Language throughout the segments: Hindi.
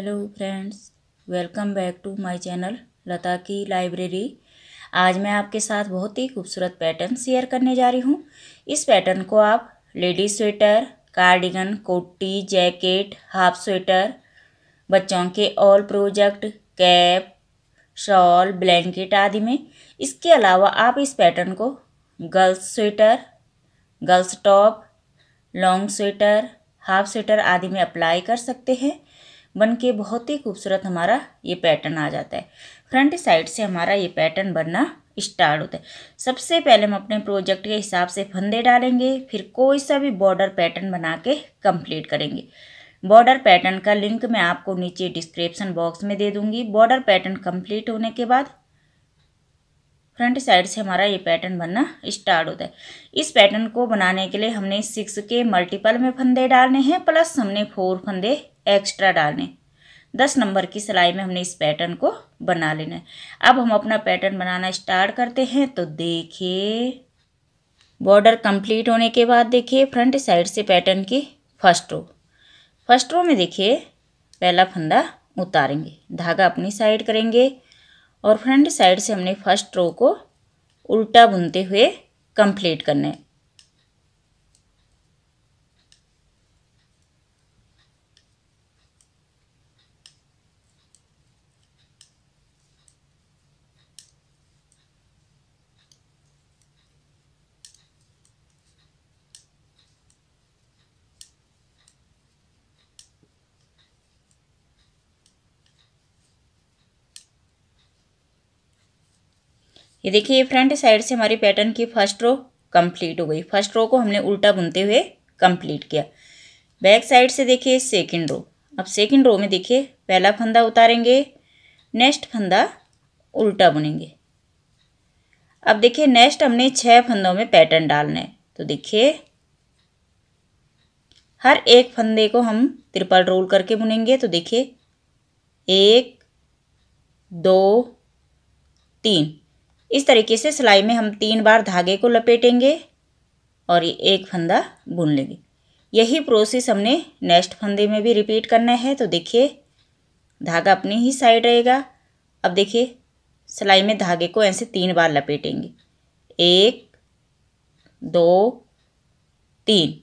Hello friends welcome back to my channel Lata की लाइब्रेरी आज मैं आपके साथ बहुत ही खूबसूरत पैटर्न शेयर करने जा रही हूँ। इस पैटर्न को आप लेडीज़ स्वेटर कार्डिगन कोटी जैकेट हाफ़ स्वेटर बच्चों के all project cap shawl blanket आदि में, इसके अलावा आप इस पैटर्न को girls sweater girls top long sweater half sweater आदि में अप्लाई कर सकते हैं। बन के बहुत ही खूबसूरत हमारा ये पैटर्न आ जाता है। फ्रंट साइड से हमारा ये पैटर्न बनना स्टार्ट होता है। सबसे पहले हम अपने प्रोजेक्ट के हिसाब से फंदे डालेंगे, फिर कोई सा भी बॉर्डर पैटर्न बना के कंप्लीट करेंगे। बॉर्डर पैटर्न का लिंक मैं आपको नीचे डिस्क्रिप्शन बॉक्स में दे दूँगी। बॉर्डर पैटर्न कंप्लीट होने के बाद फ्रंट साइड से हमारा ये पैटर्न बनना स्टार्ट होता है। इस पैटर्न को बनाने के लिए हमने सिक्स के मल्टीपल में फंदे डालने हैं प्लस हमने फोर फंदे एक्स्ट्रा डालने दस नंबर की सिलाई में हमने इस पैटर्न को बना लेना है। अब हम अपना पैटर्न बनाना स्टार्ट करते हैं तो देखिए बॉर्डर कंप्लीट होने के बाद देखिए फ्रंट साइड से पैटर्न की फ़र्स्ट रो फ़र्स्ट रो में देखिए, पहला फंदा उतारेंगे, धागा अपनी साइड करेंगे और फ्रंट साइड से हमने फ़र्स्ट रो को उल्टा बुनते हुए कंप्लीट करना है। ये देखिए फ्रंट साइड से हमारी पैटर्न की फ़र्स्ट रो कंप्लीट हो गई। फ़र्स्ट रो को हमने उल्टा बुनते हुए कंप्लीट किया। बैक साइड से देखिए सेकंड रो अब सेकंड रो में देखिए, पहला फंदा उतारेंगे नेक्स्ट फंदा उल्टा बुनेंगे। अब देखिए नेक्स्ट हमने छः फंदों में पैटर्न डालना है। तो देखिए, हर एक फंदे को हम त्रिपल रोल करके बुनेंगे। तो देखिए, एक, दो, तीन। इस तरीके से सिलाई में हम तीन बार धागे को लपेटेंगे और ये एक फंदा बुन लेंगे। यही प्रोसेस हमने नेक्स्ट फंदे में भी रिपीट करना है तो देखिए, धागा अपनी ही साइड रहेगा। अब देखिए, सिलाई में धागे को ऐसे तीन बार लपेटेंगे। एक, दो, तीन,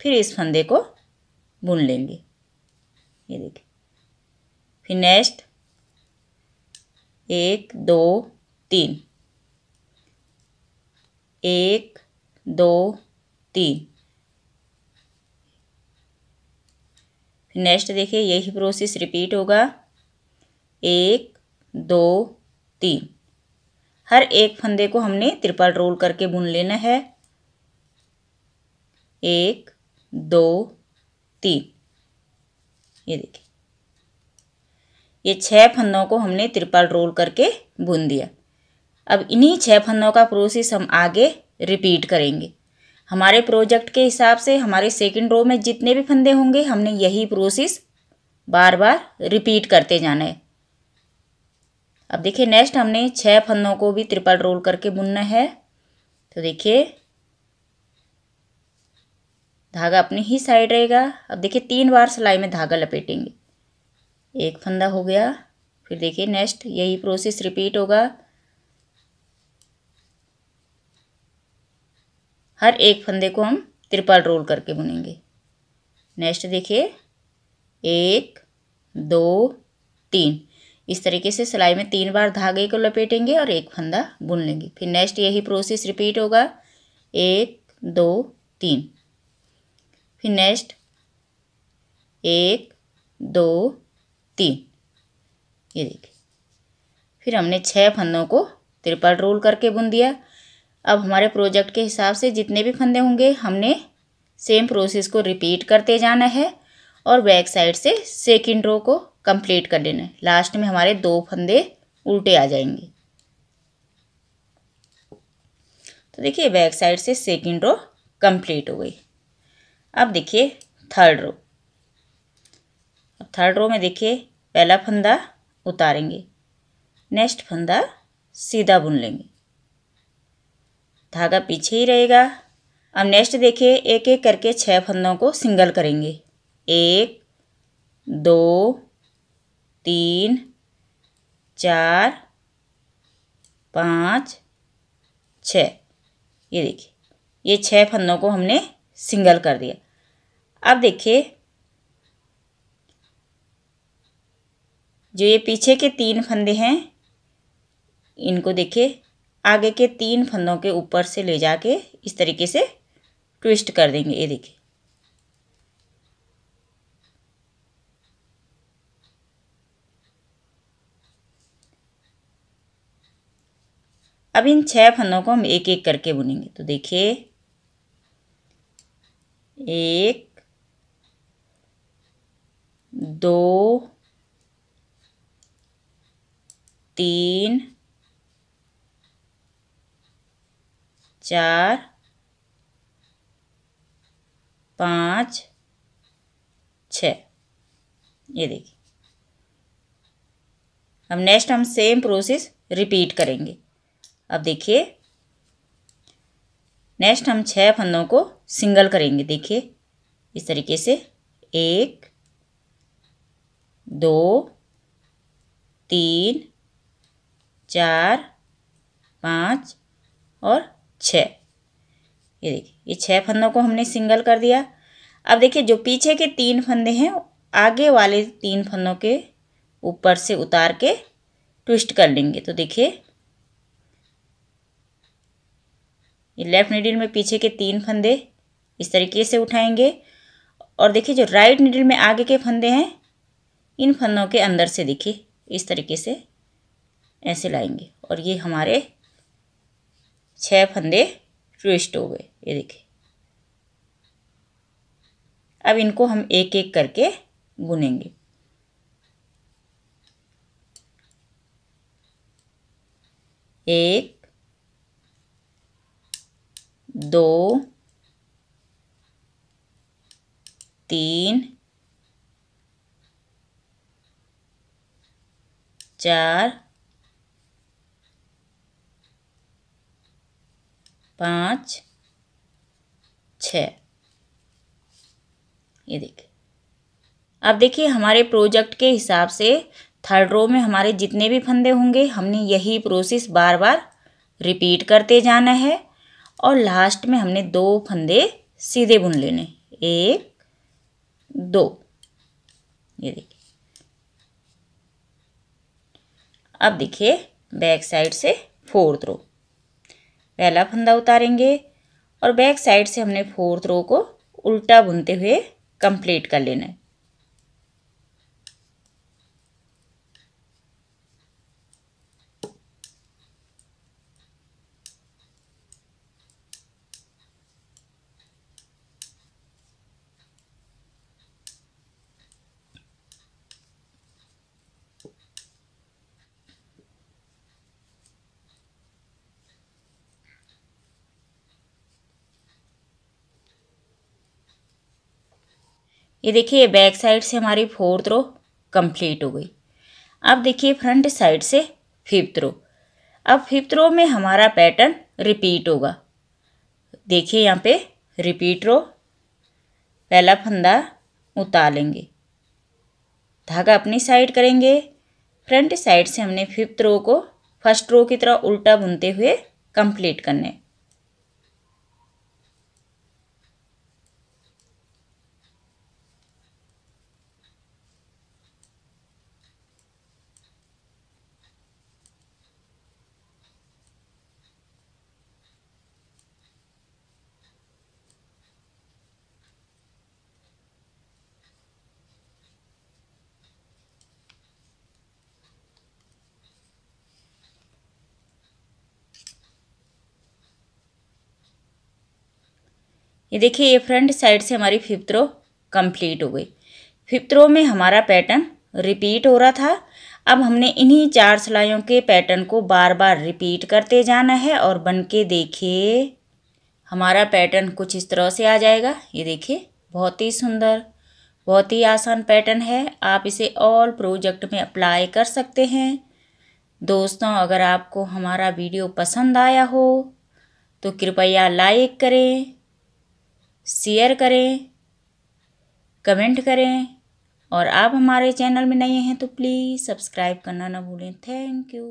फिर इस फंदे को बुन लेंगे। ये देखिए, फिर नेक्स्ट एक, दो तीन। एक, दो, तीन। नेक्स्ट देखिए, यही प्रोसेस रिपीट होगा। एक, दो, तीन। हर एक फंदे को हमने त्रिपल रोल करके बुन लेना है। एक, दो, तीन। ये देखिए। ये छह फंदों को हमने त्रिपल रोल करके बुन दिया। अब इन्हीं छः फंदों का प्रोसेस हम आगे रिपीट करेंगे। हमारे प्रोजेक्ट के हिसाब से हमारे सेकंड रो में जितने भी फंदे होंगे, हमने यही प्रोसेस बार बार रिपीट करते जाना है। अब देखिए नेक्स्ट हमने छः फंदों को भी ट्रिपल रोल करके बुनना है। तो देखिए, धागा अपनी ही साइड रहेगा। अब देखिए, तीन बार सिलाई में धागा लपेटेंगे। एक फंदा हो गया, फिर देखिए नेक्स्ट यही प्रोसेस रिपीट होगा। हर एक फंदे को हम त्रिपल रोल करके बुनेंगे। नेक्स्ट देखिए। एक, दो, तीन। इस तरीके से सिलाई में तीन बार धागे को लपेटेंगे और एक फंदा बुन लेंगे। फिर नेक्स्ट यही प्रोसेस रिपीट होगा। एक, दो, तीन। फिर नेक्स्ट एक, दो, तीन। ये देखिए। फिर हमने छः फंदों को त्रिपल रोल करके बुन दिया। अब हमारे प्रोजेक्ट के हिसाब से जितने भी फंदे होंगे, हमने सेम प्रोसेस को रिपीट करते जाना है और बैक साइड से सेकेंड रो को कंप्लीट कर लेना है। लास्ट में हमारे दो फंदे उल्टे आ जाएँगे। तो देखिए बैक साइड से सेकेंड रो कंप्लीट हो गई। अब देखिए थर्ड रो अब थर्ड रो में देखिए, पहला फंदा उतारेंगे। नेक्स्ट फंदा सीधा बुन लेंगे। धागा पीछे ही रहेगा। अब नेक्स्ट देखिए एक एक करके छः फंदों को सिंगल करेंगे। एक, दो, तीन, चार, पाँच छ ये देखिए, ये छह फंदों को हमने सिंगल कर दिया। अब देखिए, जो ये पीछे के तीन फंदे हैं, इनको देखिए आगे के तीन फंदों के ऊपर से ले जाके इस तरीके से ट्विस्ट कर देंगे, ये देखिए। अब इन छह फंदों को हम एक एक करके बुनेंगे। तो देखिए, एक, दो, तीन चार, पाँच, छ। ये देखिए। अब नेक्स्ट हम सेम प्रोसेस रिपीट करेंगे। अब देखिए। नेक्स्ट हम छह फंदों को सिंगल करेंगे। देखिए। इस तरीके से एक, दो, तीन, चार, पाँच और छ ये देखिए, ये छह फंदों को हमने सिंगल कर दिया। अब देखिए, जो पीछे के तीन फंदे हैं, आगे वाले तीन फंदों के ऊपर से उतार के ट्विस्ट कर लेंगे। तो देखिए, ये लेफ़्ट नीडल में पीछे के तीन फंदे इस तरीके से उठाएँगे। और देखिए, जो राइट नीडल में आगे के फंदे हैं, इन फंदों के अंदर से देखिए, इस तरीके से ऐसे लाएँगे। और ये हमारे छह फंदे ट्विस्ट हो गए, ये देखिए। अब इनको हम एक एक करके बुनेंगे। एक, दो, तीन, चार पाँच, छ। ये देखिए। अब देखिए, हमारे प्रोजेक्ट के हिसाब से थर्ड रो में हमारे जितने भी फंदे होंगे, हमने यही प्रोसेस बार बार रिपीट करते जाना है और लास्ट में हमने दो फंदे सीधे बुन लेने एक, दो। ये देखिए। अब देखिए बैक साइड से फोर्थ रो पहला फंदा उतारेंगे और बैक साइड से हमने फोर्थ रो को उल्टा बुनते हुए कंप्लीट कर लेना है। ये देखिए बैक साइड से हमारी फोर्थ रो कंप्लीट हो गई। अब देखिए फ्रंट साइड से फिफ्थ रो अब फिफ्थ रो में हमारा पैटर्न रिपीट होगा। देखिए, यहाँ पे रिपीट रो पहला फंदा उतार लेंगे धागा अपनी साइड करेंगे। फ्रंट साइड से हमने फिफ्थ रो को फ़र्स्ट रो की तरह उल्टा बुनते हुए कंप्लीट करने ये देखिए, ये फ्रंट साइड से हमारी फिफ्थ रो कंप्लीट हो गई। फिफ्थ रो में हमारा पैटर्न रिपीट हो रहा था। अब हमने इन्हीं चार सिलाइयों के पैटर्न को बार बार रिपीट करते जाना है और बन के देखिए, हमारा पैटर्न कुछ इस तरह से आ जाएगा। ये देखिए, बहुत ही सुंदर, बहुत ही आसान पैटर्न है। आप इसे ऑल प्रोजेक्ट में अप्लाई कर सकते हैं। दोस्तों, अगर आपको हमारा वीडियो पसंद आया हो तो कृपया लाइक करें। शेयर करें, कमेंट करें और आप हमारे चैनल में नए हैं तो प्लीज़ सब्सक्राइब करना ना भूलें। Thank you.